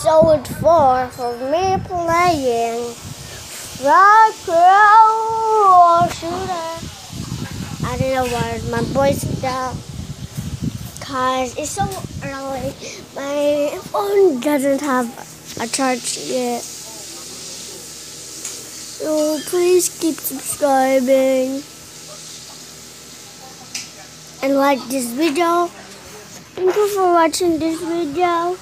episode 4 for me playing Frag Pro Shooter. I don't know what my voice down because it's so early. My phone doesn't have a charge yet. So please keep subscribing and like this video. Thank you for watching this video.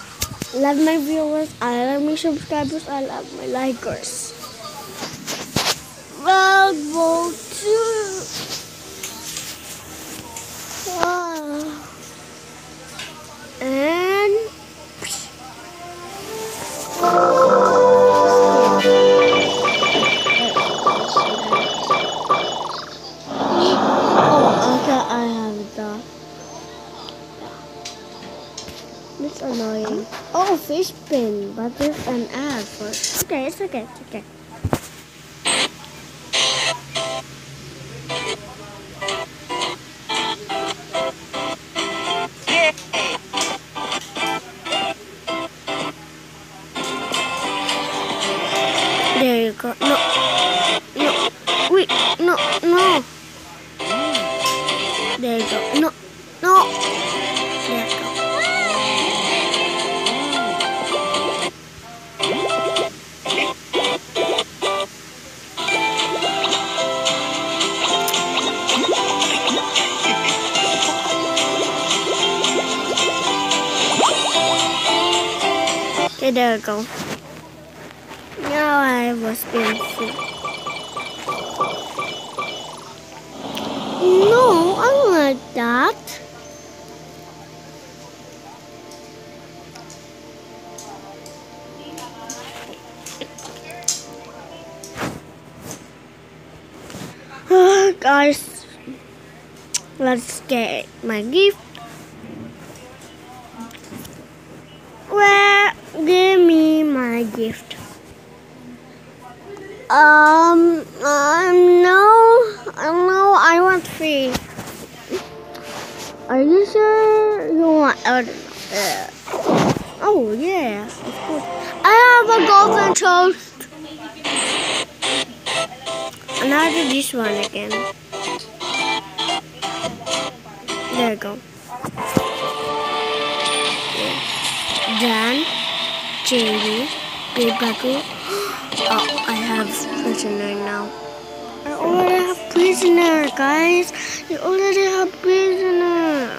Love my viewers. I love my subscribers. I love my likers. World 2. Pin, but there's an ad for. Okay, it's okay, it's okay. Okay, there you go. Now I was being fooled. No, I don't like that. Guys, let's get my gift. Gift? Um, um, no, no, I want three. Are you sure you want? Uh, uh, oh yeah, of course. I have a golden toast. Do this one again. There you go. Dan, Jamie, Oh, I have prisoner now. I already have prisoner, guys. I already have prisoner.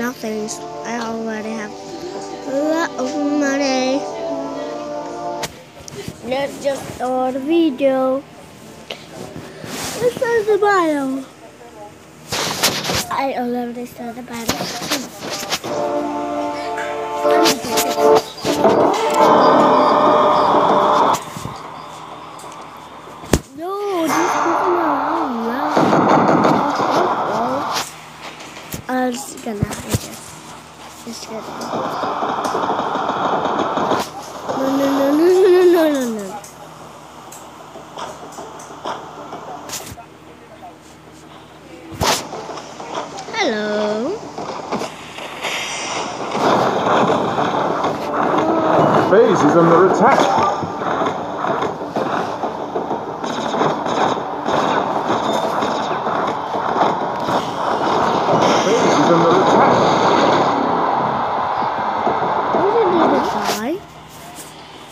Nothing. I already have a lot of money. Let's just start the video. This is the battle. I already started the battle. I'm just gonna hide it. Just gonna. No, no, no, no, no, no, no, no. Hello. Phase is under attack. Phase is under attack. Why did he die? Why she?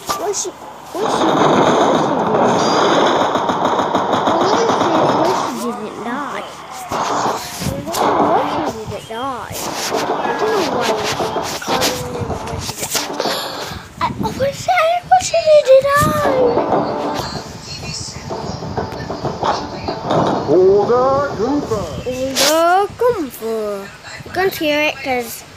Why she? Why she? Why she didn't die? Why she didn't die? I don't know why. I always said why she didn't die. Order Cooper. The Kung You can't hear it because.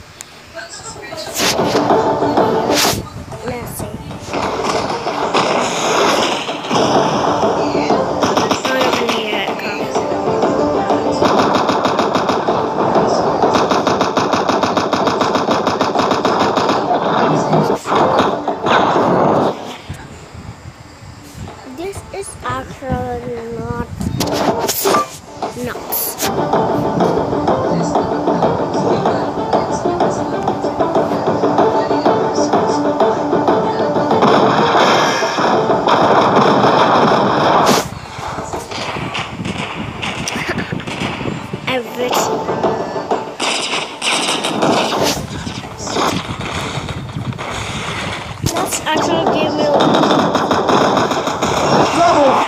everything. actually gave me like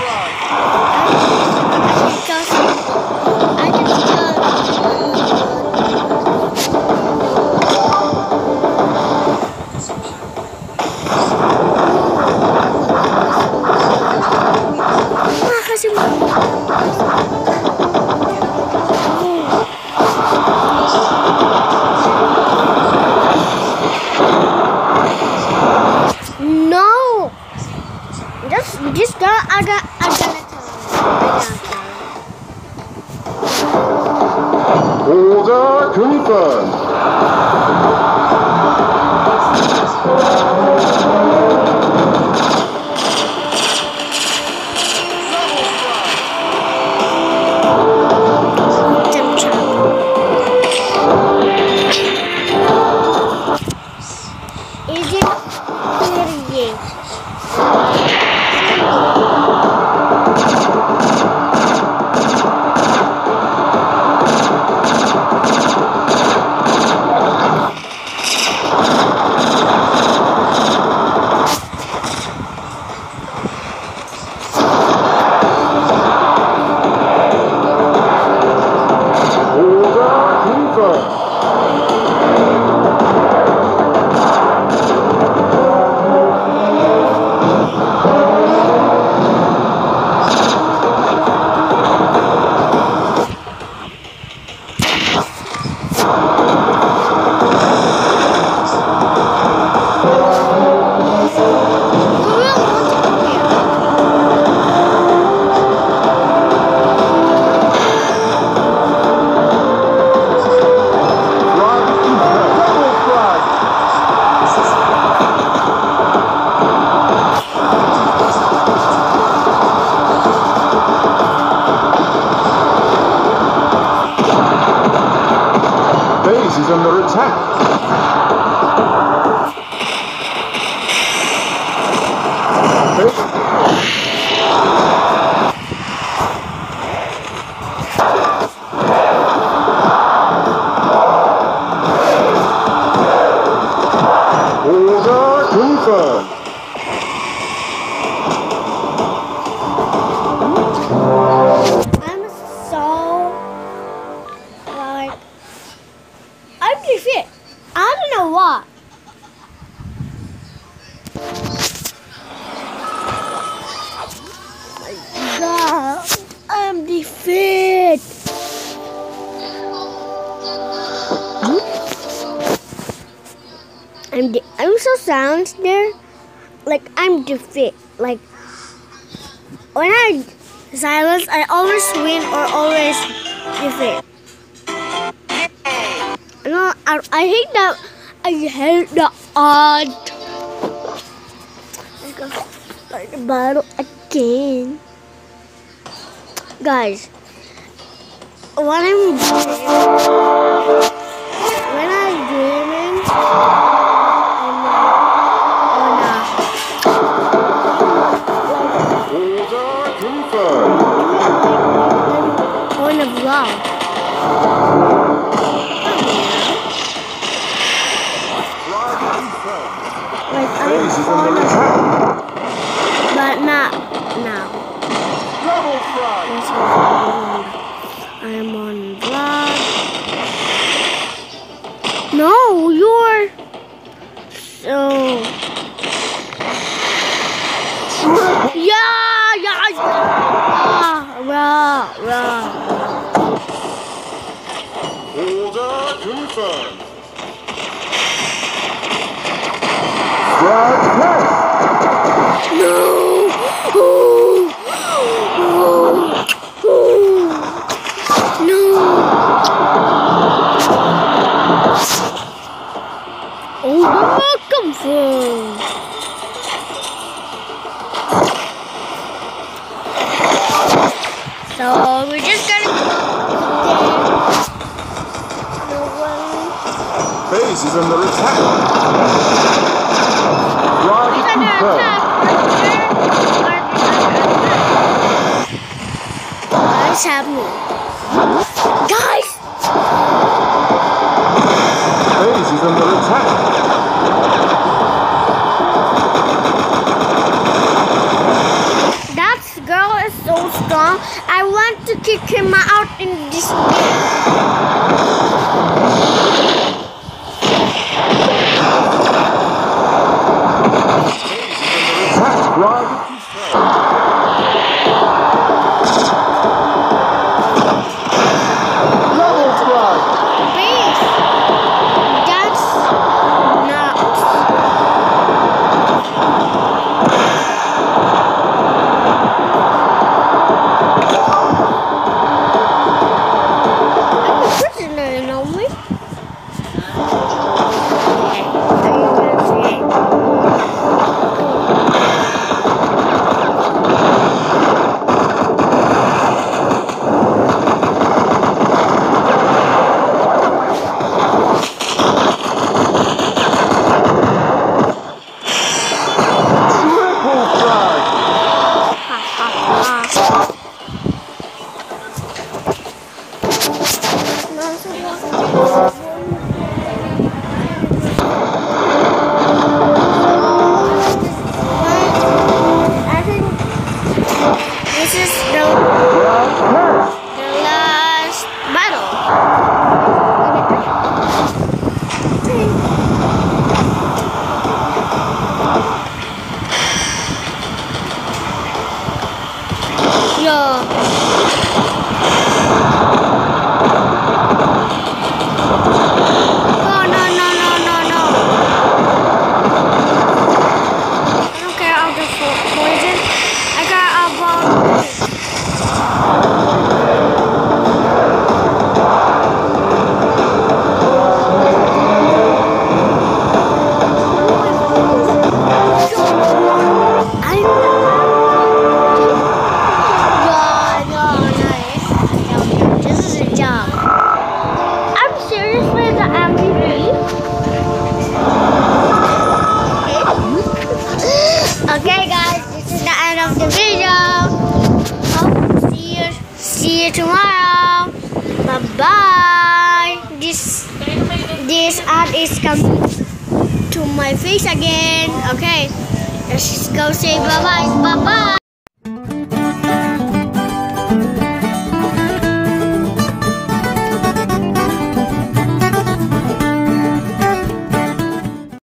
de- I'm so silent there. Like I'm defeat. Like when I silence, I always win or always defeat. No, I, I hate that. I hate the odd. I go start the battle again, guys. What I'm doing, when I'm dreaming, yeah, yeah, yeah, rah, rah. Order confirmed. Placed. No. Oh. No. Oh, come from. is under attack. Drive He's. What is happening? Guys! Hayes is under attack. That girl is so strong. I want to kick him out in this game. throw. you tomorrow. Bye-bye. This, this ad is coming to my face again. Okay, let's just go say bye-bye. Bye-bye.